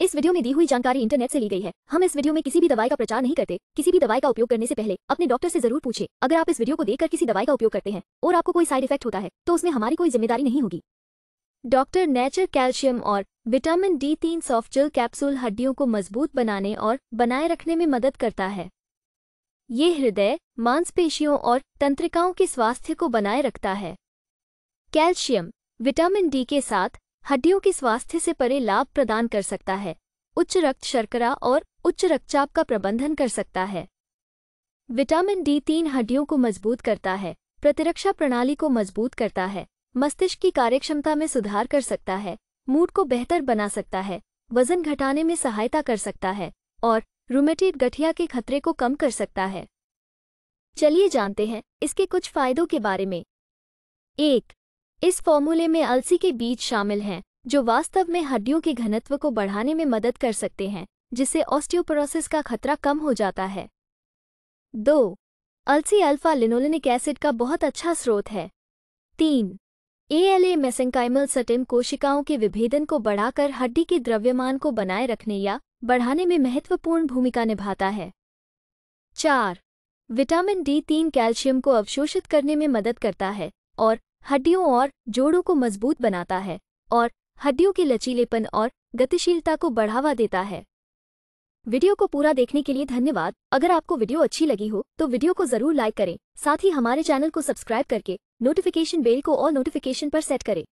इस वीडियो में दी हुई जानकारी इंटरनेट से ली गई है। हम इस वीडियो में किसी भी दवाई का प्रचार नहीं करते। किसी भी दवाई का उपयोग करने से पहले अपने डॉक्टर से ज़रूर पूछे। अगर आप इस वीडियो को देखकर किसी दवाई का उपयोग करते हैं और आपको कोई साइड इफ़ेक्ट होता है तो उसमें हमारी कोई ज़िम्मेदारी नहीं होगी। डॉक्टर नेचर कैल्शियम और विटामिन डी तीन सॉफ्ट जेल कैप्सूल हड्डियों को मज़बूत बनाने और बनाए रखने में मदद करता है। ये हृदय, मांसपेशियों और तंत्रिकाओं के स्वास्थ्य को बनाए रखता है। कैल्शियम, विटामिन डी के साथ हड्डियों के स्वास्थ्य से परे लाभ प्रदान कर सकता है, उच्च रक्त शर्करा और उच्च रक्तचाप का प्रबंधन कर सकता है। विटामिन डी तीन हड्डियों को मज़बूत करता है, प्रतिरक्षा प्रणाली को मज़बूत करता है, मस्तिष्क की कार्यक्षमता में सुधार कर सकता है, मूड को बेहतर बना सकता है, वज़न घटाने में सहायता कर सकता है और रूमेटेड गठिया के खतरे को कम कर सकता है। चलिए जानते हैं इसके कुछ फायदों के बारे में। एक इस फॉर्मूले में अलसी के बीज शामिल हैं, जो वास्तव में हड्डियों के घनत्व को बढ़ाने में मदद कर सकते हैं, जिससे ऑस्टियोपोरोसिस का खतरा कम हो जाता है। दो, अलसी अल्फ़ा लिनोलिनिक एसिड का बहुत अच्छा स्रोत है। तीन, एएलए मेसेंकाइमल सटिन कोशिकाओं के विभेदन को बढ़ाकर हड्डी के द्रव्यमान को बनाए रखने या बढ़ाने में महत्वपूर्ण भूमिका निभाता है। चार, विटामिन डी तीन कैल्शियम को अवशोषित करने में मदद करता है और हड्डियों और जोड़ों को मज़बूत बनाता है और हड्डियों के लचीलेपन और गतिशीलता को बढ़ावा देता है। वीडियो को पूरा देखने के लिए धन्यवाद। अगर आपको वीडियो अच्छी लगी हो तो वीडियो को ज़रूर लाइक करें। साथ ही हमारे चैनल को सब्सक्राइब करके नोटिफिकेशन बेल को और नोटिफिकेशन पर सेट करें।